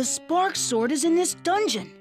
The Spark Sword is in this dungeon.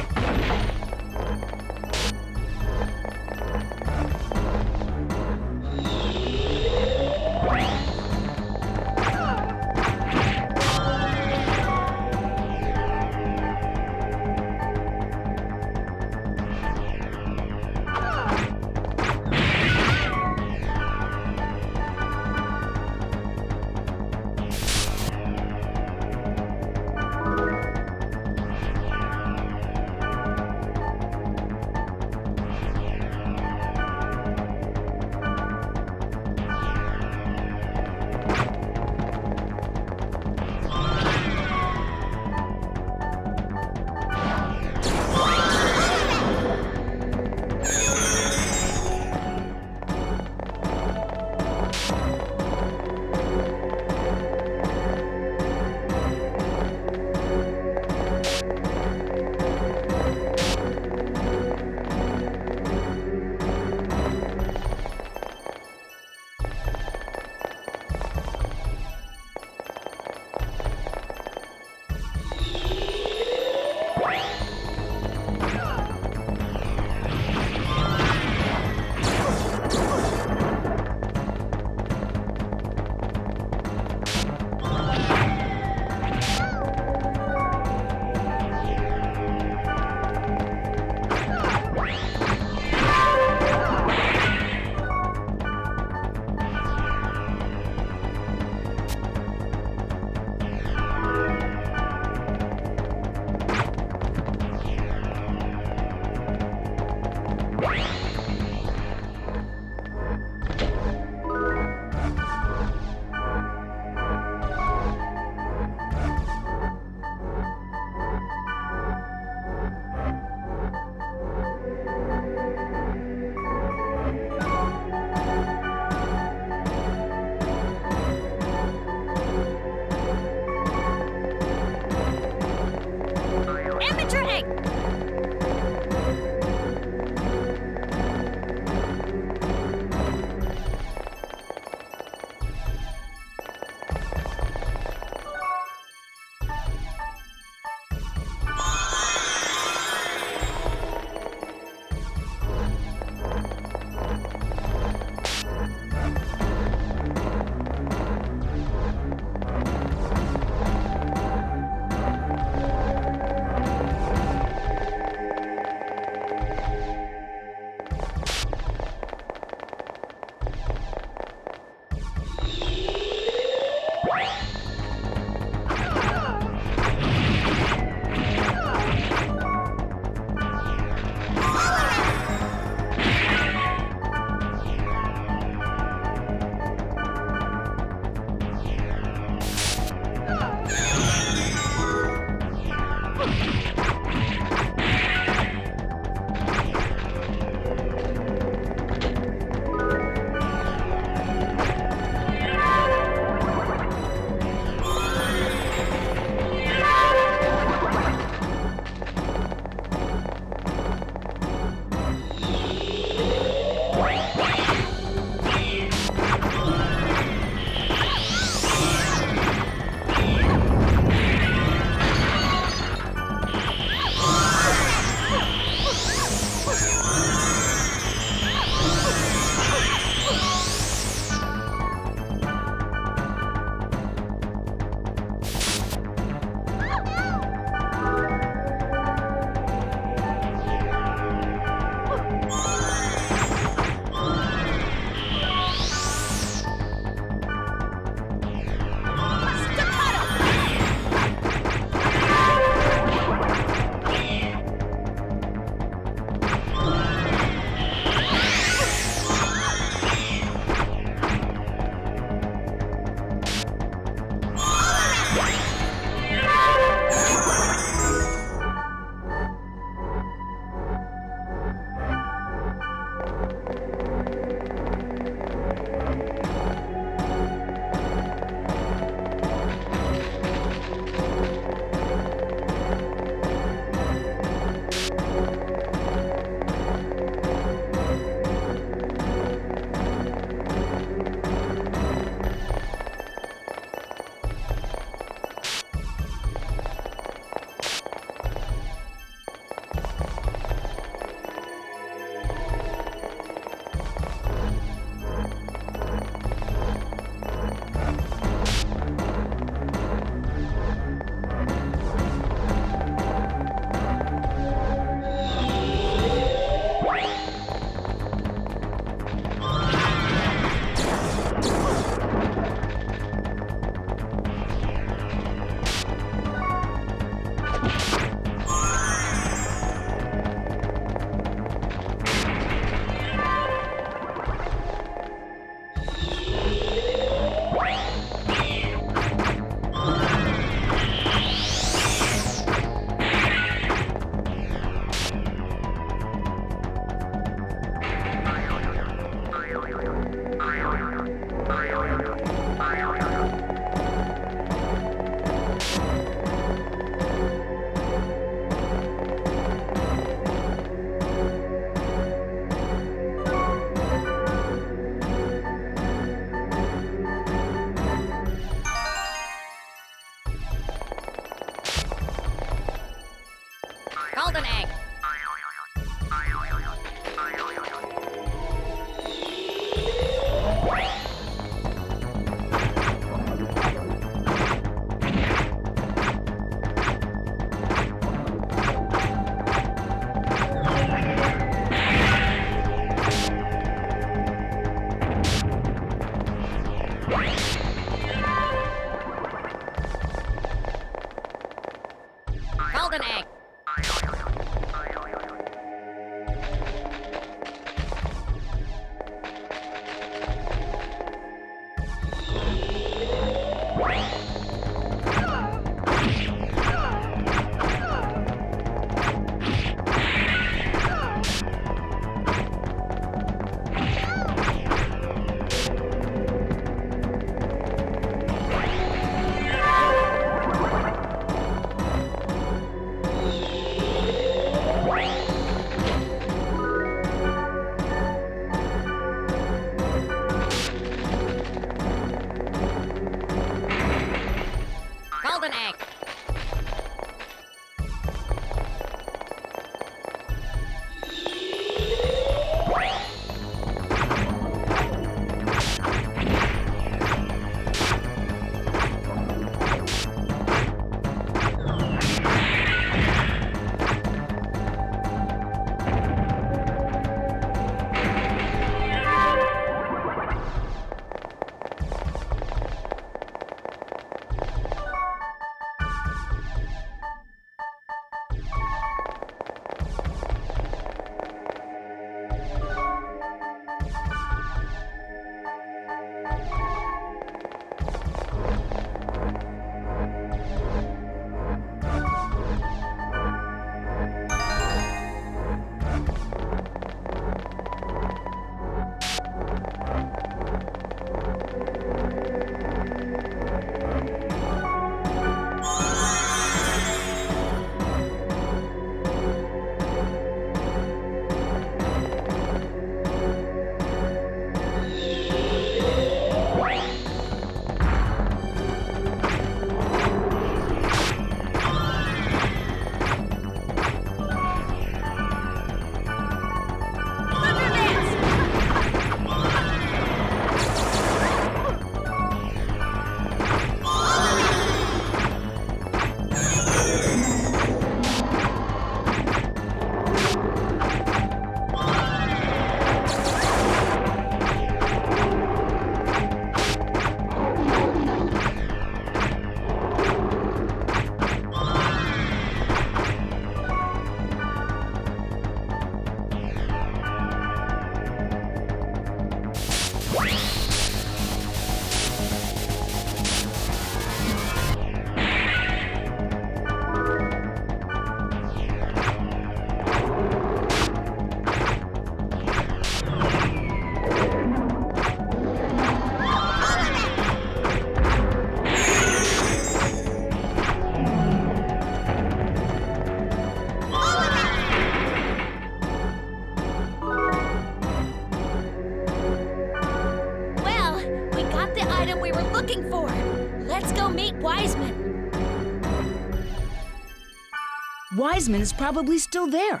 talisman is probably still there.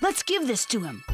Let's give this to him.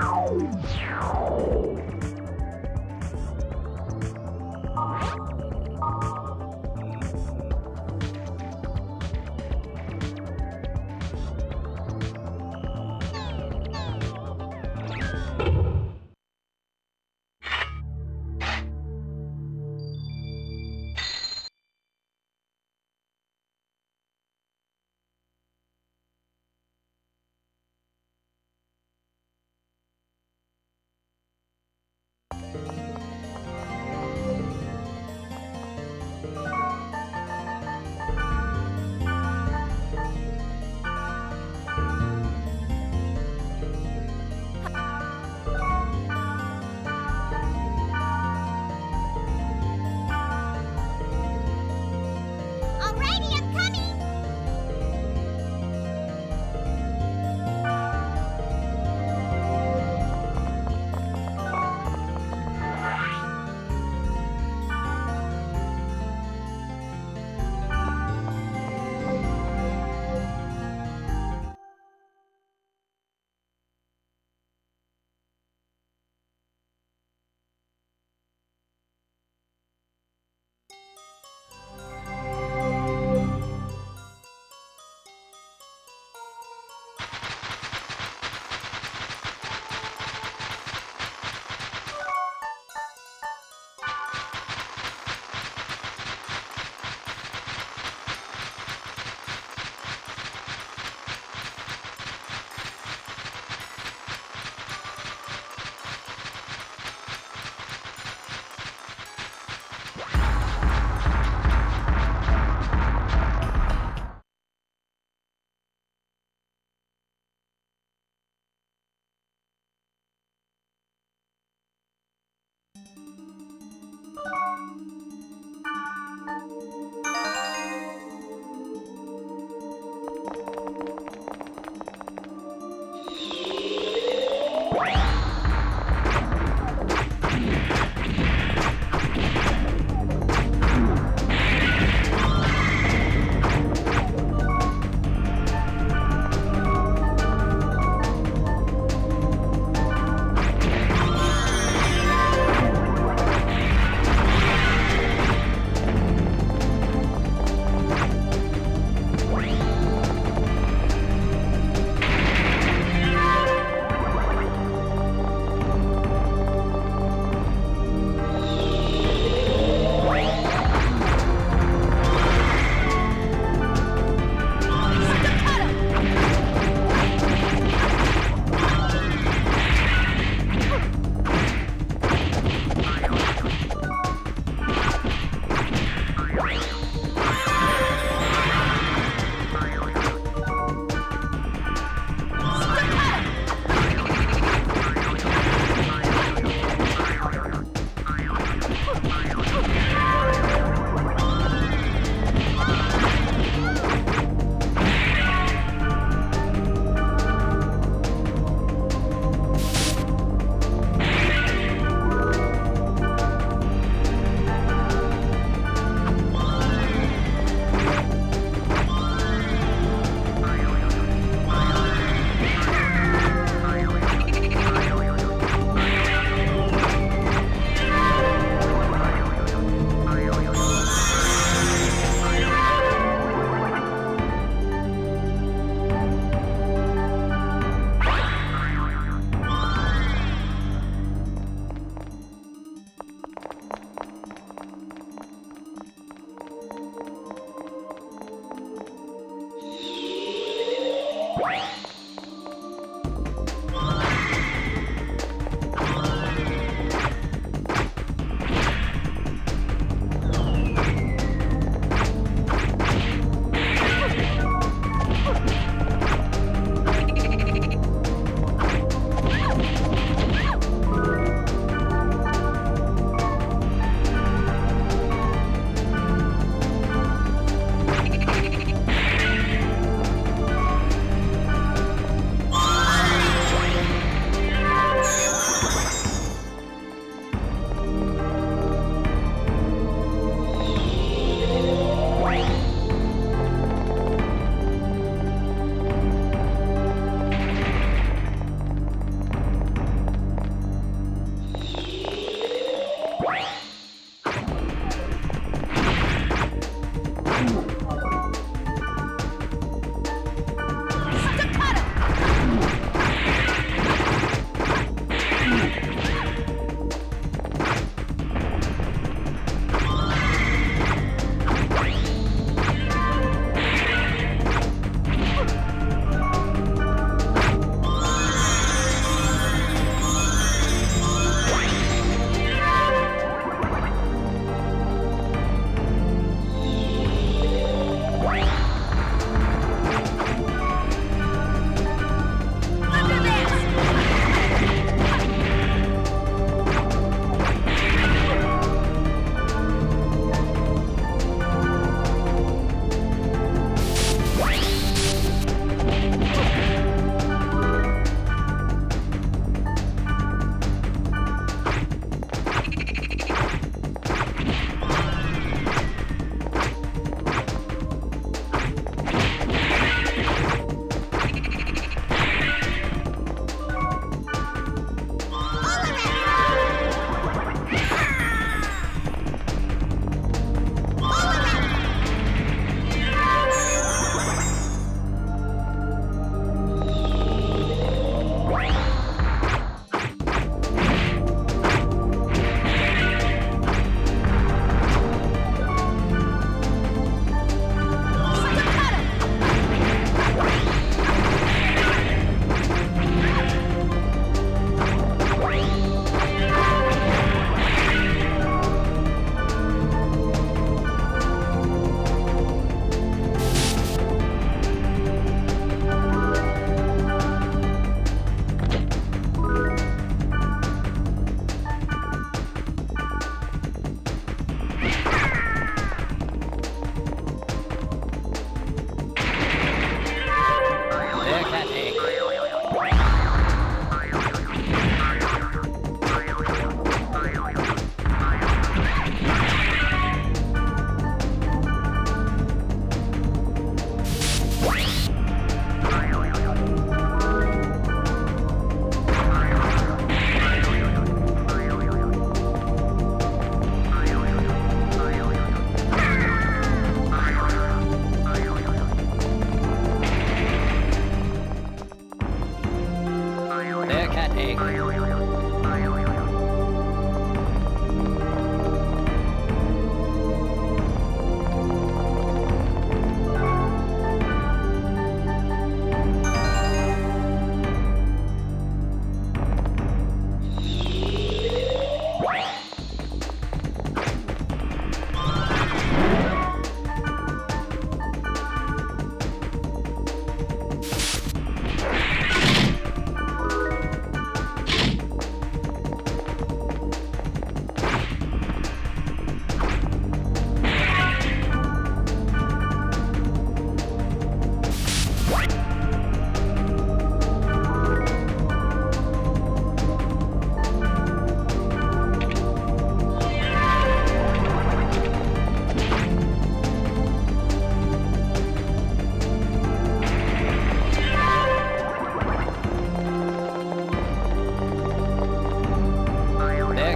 Meow.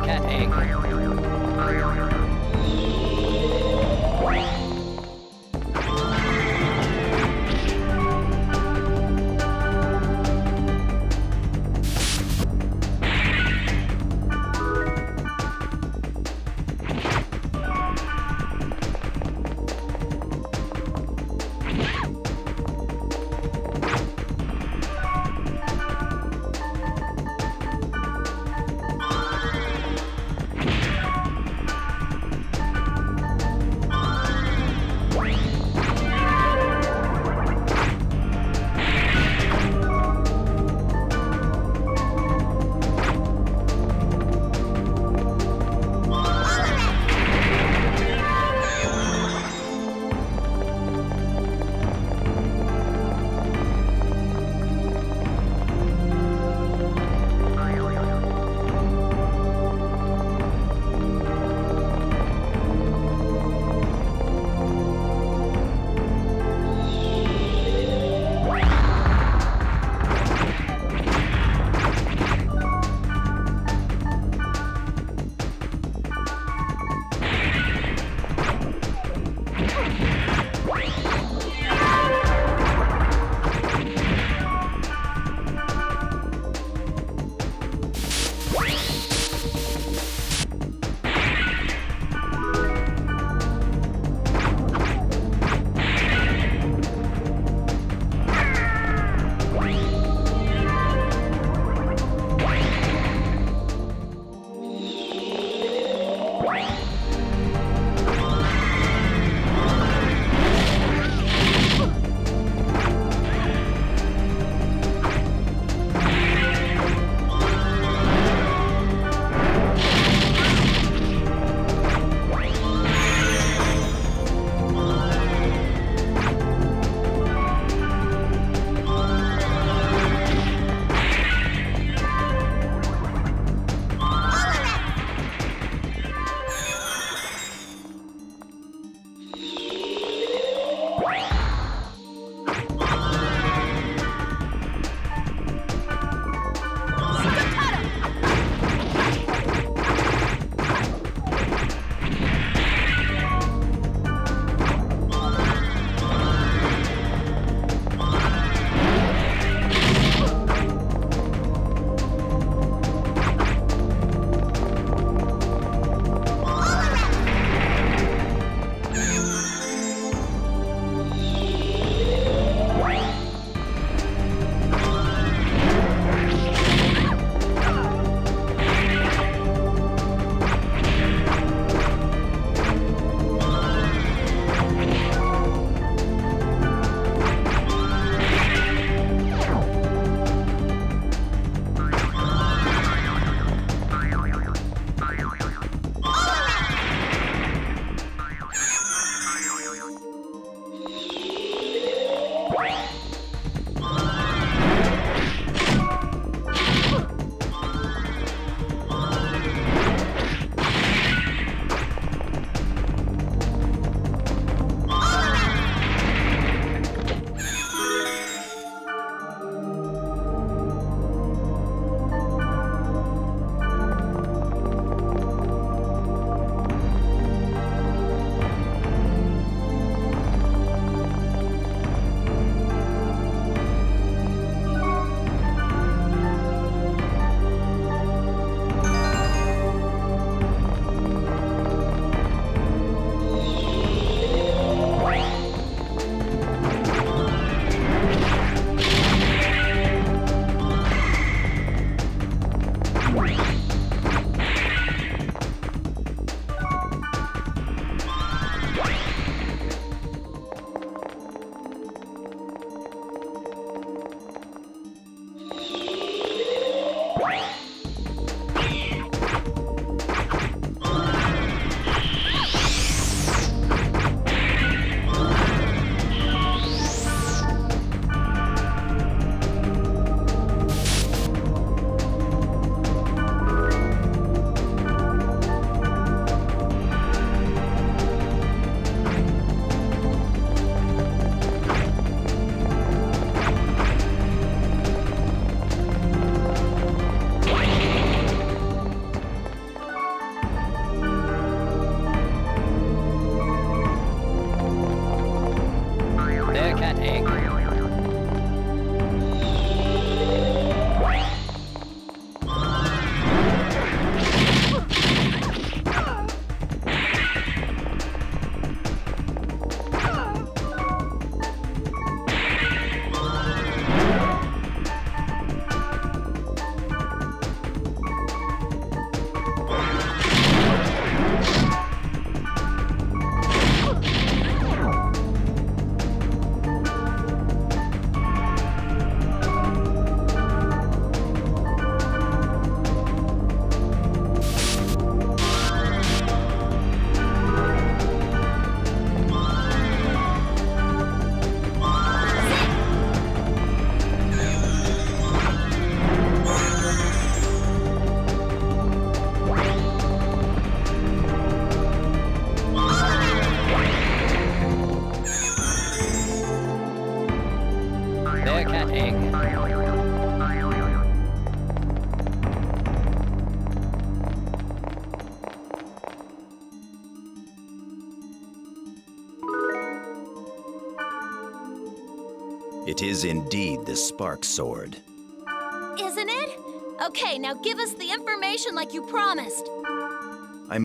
Okay. It is indeed the Spark Sword. Isn't it? Okay, now give us the information like you promised.